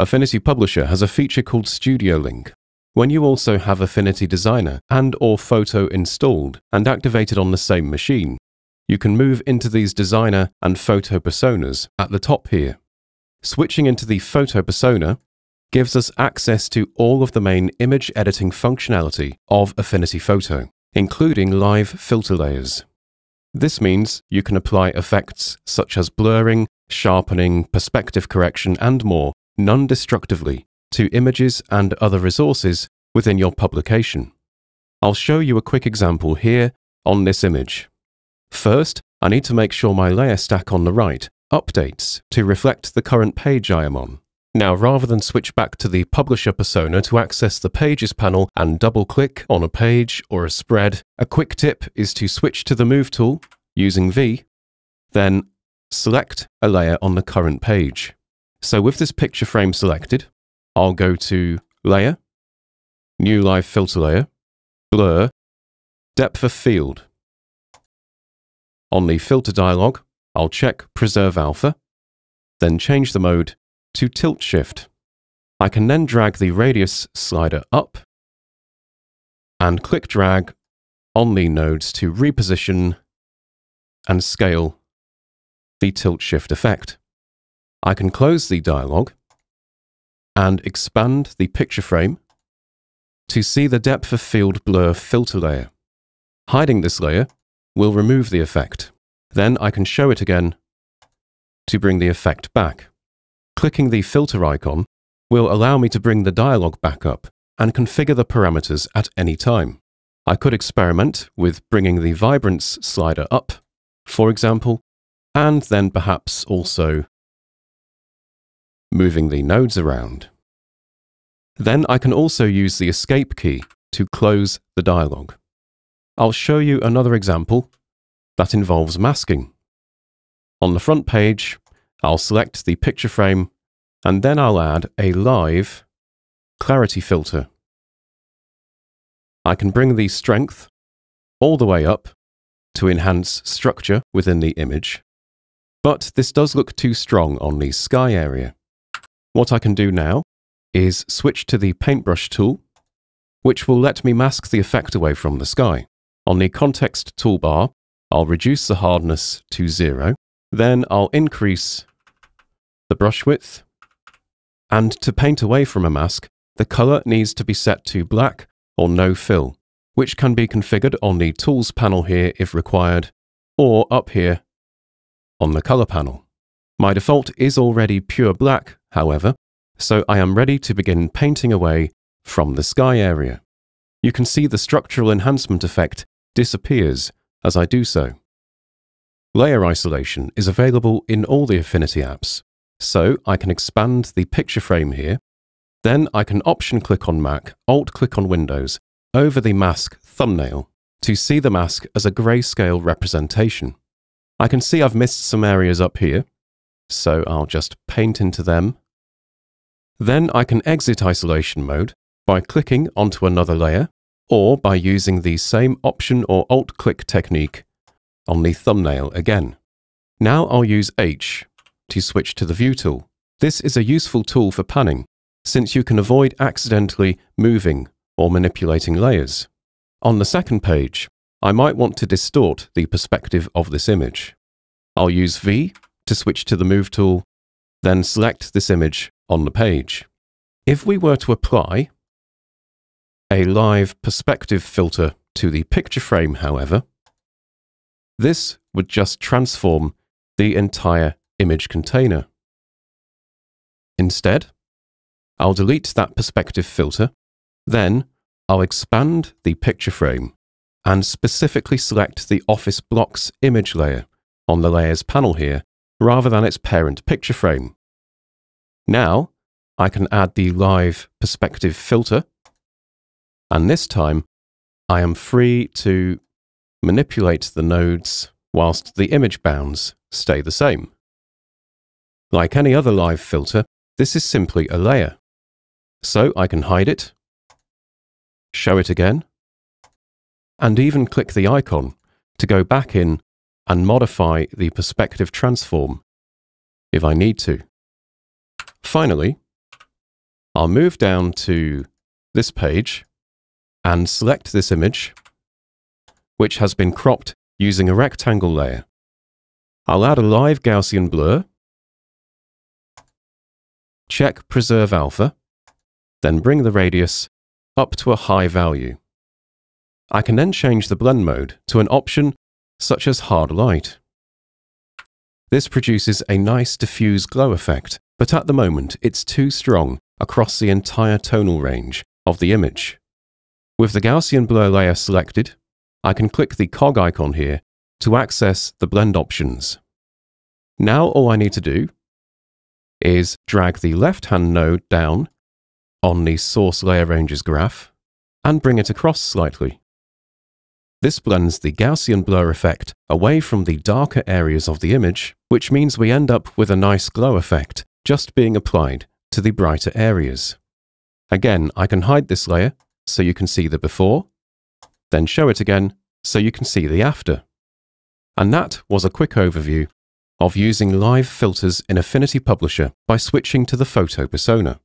Affinity Publisher has a feature called Studio Link. When you also have Affinity Designer and or Photo installed and activated on the same machine, you can move into these Designer and Photo personas at the top here. Switching into the Photo persona gives us access to all of the main image editing functionality of Affinity Photo, including live filter layers. This means you can apply effects such as blurring, sharpening, perspective correction, and more non-destructively to images and other resources within your publication. I'll show you a quick example here on this image. First, I need to make sure my layer stack on the right updates to reflect the current page I am on. Now, rather than switch back to the Publisher persona to access the Pages panel and double-click on a page or a spread, a quick tip is to switch to the Move tool using V, then select a layer on the current page. So with this picture frame selected, I'll go to Layer, New Live Filter Layer, Blur, Depth of Field. On the Filter dialog, I'll check Preserve Alpha, then change the mode to Tilt Shift. I can then drag the radius slider up and click drag on the nodes to reposition and scale the tilt shift effect. I can close the dialog and expand the picture frame to see the depth of field blur filter layer. Hiding this layer will remove the effect. Then I can show it again to bring the effect back. Clicking the filter icon will allow me to bring the dialog back up and configure the parameters at any time. I could experiment with bringing the vibrance slider up, for example, and then perhaps also moving the nodes around. Then I can also use the escape key to close the dialog. I'll show you another example that involves masking. On the front page, I'll select the picture frame and then I'll add a live clarity filter. I can bring the strength all the way up to enhance structure within the image, but this does look too strong on the sky area. What I can do now is switch to the paintbrush tool, which will let me mask the effect away from the sky. On the context toolbar, I'll reduce the hardness to zero, then I'll increase the brush width, and to paint away from a mask, the color needs to be set to black or no fill, which can be configured on the Tools panel here if required, or up here on the Color panel. My default is already pure black, however, so I am ready to begin painting away from the sky area. You can see the structural enhancement effect disappears as I do so. Layer isolation is available in all the Affinity apps, so I can expand the picture frame here, then I can option click on Mac, alt click on Windows, over the mask thumbnail to see the mask as a grayscale representation. I can see I've missed some areas up here, so I'll just paint into them. Then I can exit isolation mode by clicking onto another layer or by using the same Option or Alt-click technique on the thumbnail again. Now I'll use H to switch to the View tool. This is a useful tool for panning, since you can avoid accidentally moving or manipulating layers. On the second page, I might want to distort the perspective of this image. I'll use V to switch to the Move tool, then select this image on the page. If we were to apply a live perspective filter to the picture frame, however, this would just transform the entire image container. Instead, I'll delete that perspective filter, then I'll expand the picture frame and specifically select the Office Blocks image layer on the Layers panel here rather than its parent picture frame. Now, I can add the live perspective filter, and this time I am free to manipulate the nodes whilst the image bounds stay the same. Like any other live filter, this is simply a layer. So I can hide it, show it again, and even click the icon to go back in and modify the perspective transform if I need to. Finally, I'll move down to this page and select this image, which has been cropped using a rectangle layer. I'll add a live Gaussian blur, check Preserve Alpha, then bring the radius up to a high value. I can then change the blend mode to an option such as Hard Light. This produces a nice diffuse glow effect, but at the moment it's too strong across the entire tonal range of the image. With the Gaussian blur layer selected, I can click the cog icon here to access the blend options. Now all I need to do is drag the left-hand node down on the source layer ranges graph and bring it across slightly. This blends the Gaussian blur effect away from the darker areas of the image, which means we end up with a nice glow effect just being applied to the brighter areas. Again, I can hide this layer so you can see the before, then show it again so you can see the after. And that was a quick overview of using live filters in Affinity Publisher by switching to the photo persona.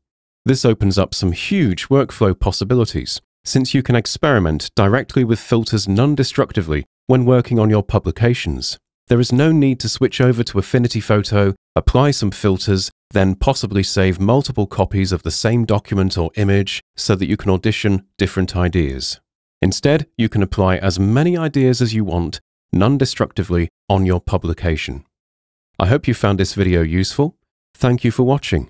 This opens up some huge workflow possibilities, since you can experiment directly with filters non-destructively when working on your publications. There is no need to switch over to Affinity Photo, apply some filters, then possibly save multiple copies of the same document or image so that you can audition different ideas. Instead, you can apply as many ideas as you want, non-destructively, on your publication. I hope you found this video useful. Thank you for watching.